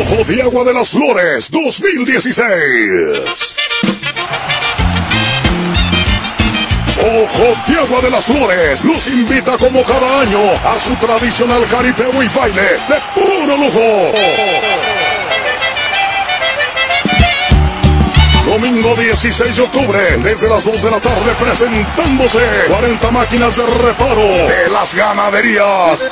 Ojo de Agua de las Flores 2016. Ojo de Agua de las Flores los invita como cada año a su tradicional jaripeo y baile de puro lujo. Domingo 16 de octubre, desde las 2 de la tarde, presentándose 40 máquinas de reparo de las ganaderías.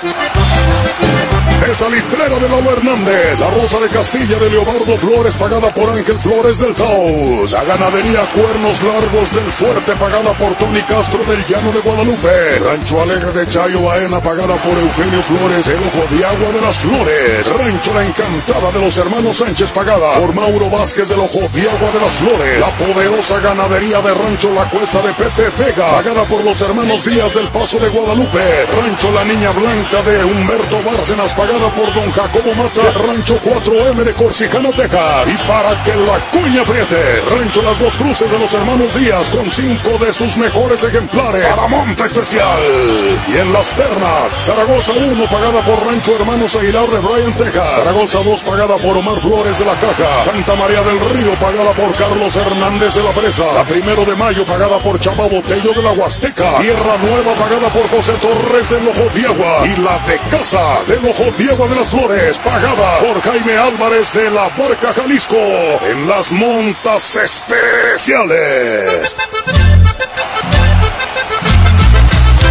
Esa litrera de Lalo Hernández, la Rosa de Castilla de Leobardo Flores, pagada por Ángel Flores del Saus. La ganadería Cuernos Largos del Fuerte, pagada por Tony Castro del Llano de Guadalupe. Rancho Alegre de Chayo Baena, pagada por Eugenio Flores, el Ojo de Agua de las Flores. Rancho La Encantada de los Hermanos Sánchez, pagada por Mauro Vázquez del Ojo de Agua de las Flores. La poderosa ganadería de Rancho La Cuesta de Pepe Vega, pagada por los Hermanos Díaz del Paso de Guadalupe. Rancho La Niña Blanca de Humberto Bárcenas, pagada por don Jacobo Mata, Rancho 4M de Corsicana, Texas. Y para que la cuña apriete, Rancho Las Dos Cruces de los Hermanos Díaz con cinco de sus mejores ejemplares para monta especial. Y en las ternas, Zaragoza 1 pagada por Rancho Hermanos Aguilar de Bryan, Texas. Zaragoza 2 pagada por Omar Flores de la Caja. Santa María del Río pagada por Carlos Hernández de la Presa. La primero de mayo pagada por Chapa Botello de la Huasteca. Tierra Nueva pagada por José Torres de Agua. Y la de Casa del Ojo Agua de las Flores pagada por Jaime Álvarez de la Barca Jalisco. En las montas especiales.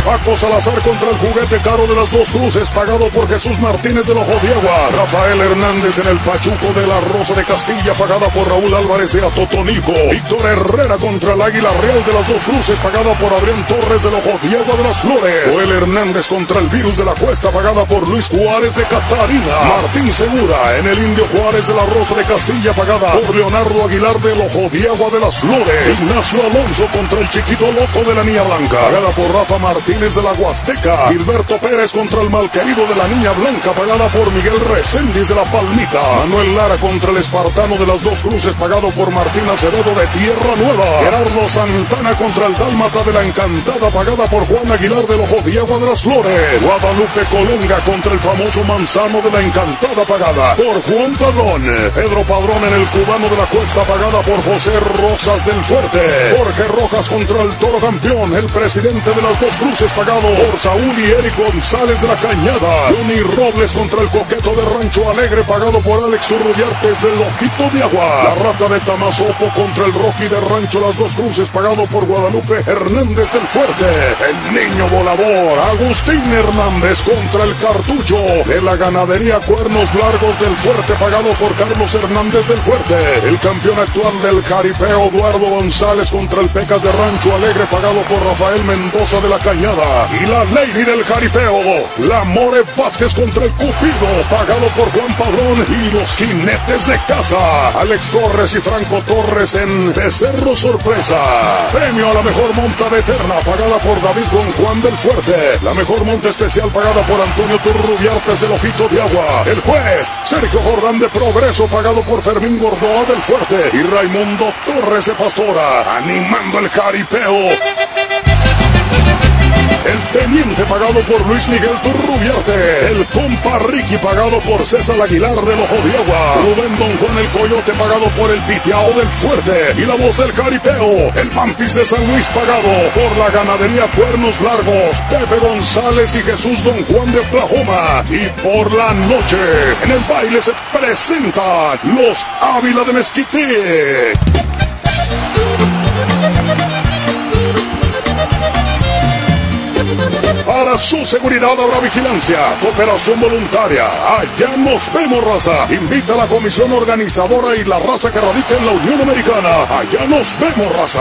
Paco Salazar contra el juguete caro de las dos cruces, pagado por Jesús Martínez del Ojo de Agua. Rafael Hernández en el Pachuco de la Rosa de Castilla, pagada por Raúl Álvarez de Atotonico. Víctor Herrera contra el Águila Real de las dos cruces, pagada por Adrián Torres del Ojo de Agua de las Flores. Joel Hernández contra el Virus de la Cuesta, pagada por Luis Juárez de Catarina. Martín Segura en el Indio Juárez de la Rosa de Castilla, pagada por Leonardo Aguilar del Ojo de Agua de las Flores. Ignacio Alonso contra el Chiquito Loco de la Niña Blanca, pagada por Rafa Martínez de la Huasteca. Gilberto Pérez contra el malquerido de la Niña Blanca, pagada por Miguel Reséndiz de la Palmita. Manuel Lara contra el espartano de las dos cruces, pagado por Martín Acevedo de Tierra Nueva. Gerardo Santana contra el Dálmata de la Encantada, pagada por Juan Aguilar del Ojo de Agua de las Flores. Guadalupe Colunga contra el famoso Manzano de la Encantada, pagada por Juan Padrón. Pedro Padrón en el Cubano de la Cuesta, pagada por José Rosas del Fuerte. Jorge Rojas contra el Toro Campeón, el presidente de las dos cruces pagado por Saúl y Eric González de la Cañada. Johnny Robles contra el coqueto de Rancho Alegre, pagado por Alex Urrubiartes del Ojito de Agua. La rata de Tamazopo contra el Rocky de Rancho Las Dos Cruces, pagado por Guadalupe Hernández del Fuerte. El niño volador, Agustín Hernández contra el cartucho de la ganadería Cuernos Largos del Fuerte, pagado por Carlos Hernández del Fuerte. El campeón actual del Jaripeo, Eduardo González contra el Pecas de Rancho Alegre, pagado por Rafael Mendoza de la Cañada. Y la Lady del Jaripeo, la More Vázquez contra el Cupido, pagado por Juan Padrón y los jinetes de casa. Alex Torres y Franco Torres en Becerro Sorpresa. Premio a la mejor monta de Eterna, pagada por David Don Juan del Fuerte. La mejor monta especial pagada por Antonio Turrubiartes del Ojito de Agua. El juez, Sergio Jordán de Progreso, pagado por Fermín Gordoa del Fuerte. Y Raimundo Torres de Pastora, animando el Jaripeo. El teniente pagado por Luis Miguel Turrubiarte. El compa Ricky pagado por César Aguilar de Agua. Rubén Don Juan el Coyote pagado por el Pitiao del Fuerte. Y la voz del Caripeo. El Mampis de San Luis pagado por la ganadería Cuernos Largos. Pepe González y Jesús Don Juan de Oklahoma. Y por la noche en el baile se presentan los Ávila de Mezquite. Para su seguridad habrá vigilancia, cooperación voluntaria. Allá nos vemos, raza. Invita a la comisión organizadora y la raza que radica en la Unión Americana. Allá nos vemos, raza.